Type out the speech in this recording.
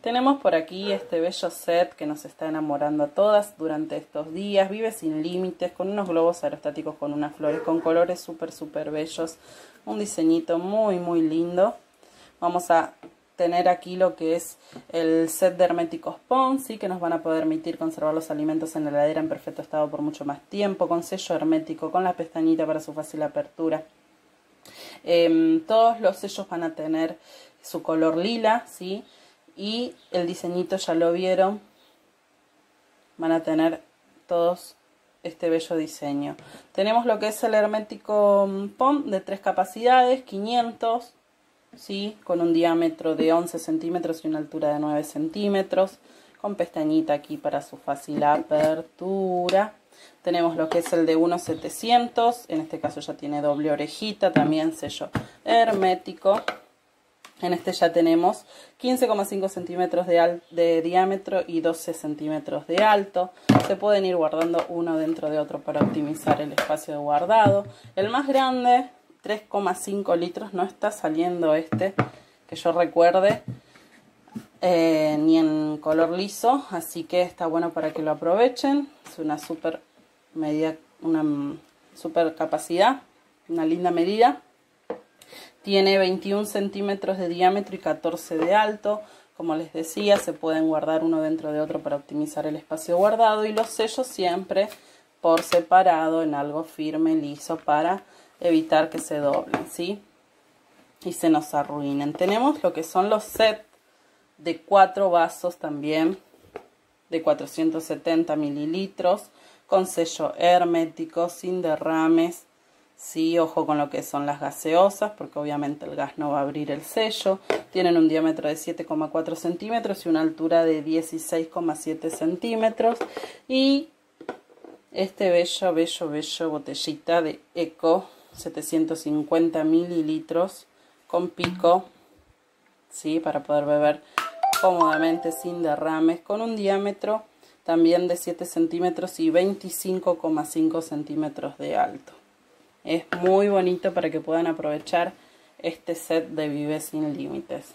Tenemos por aquí este bello set que nos está enamorando a todas durante estos días. Vive sin límites, con unos globos aerostáticos, con unas flores, con colores súper, súper bellos. Un diseñito muy, muy lindo. Vamos a tener aquí lo que es el set de herméticos PON, ¿sí? que nos van a permitir conservar los alimentos en la heladera en perfecto estado por mucho más tiempo, con sello hermético, con la pestañita para su fácil apertura. Em, todos los sellos van a tener su color lila, ¿sí? Y el diseñito ya lo vieron. Van a tener todos este bello diseño. Tenemos lo que es el hermético mm, POM de tres capacidades 500 ¿sí? con un diámetro de 11 centímetros y una altura de 9 centímetros con pestañita aquí para su fácil apertura. Tenemos lo que es el de 1700 en este caso ya tiene doble orejita también sello hermético en este ya tenemos 15,5 centímetros de, de, diámetro y 12 centímetros de alto. Se pueden ir guardando uno dentro de otro para optimizar el espacio de guardado. El más grande, 3,5 litros, no está saliendo este, que yo recuerde, eh, ni en color liso. Así que está bueno para que lo aprovechen. Es una super medida, una super capacidad, una linda medida. Tiene 21 centímetros de diámetro y 14 de alto. Como les decía, se pueden guardar uno dentro de otro para optimizar el espacio guardado y los sellos siempre por separado en algo firme, liso, para evitar que se doblen, ¿sí? Y se nos arruinen. Tenemos lo que son los sets de cuatro vasos también de 470 mililitros con sello hermético, sin derrames, Sí, ojo con lo que son las gaseosas, porque obviamente el gas no va a abrir el sello. Tienen un diámetro de 7,4 centímetros y una altura de 16,7 centímetros. Y este bello, bello, bello botellita de Eco, 750 mililitros, con pico, ¿sí? Para poder beber cómodamente sin derrames, con un diámetro también de 7 centímetros y 25,5 centímetros de alto. Es muy bonito para que puedan aprovechar este set de Vive sin Límites.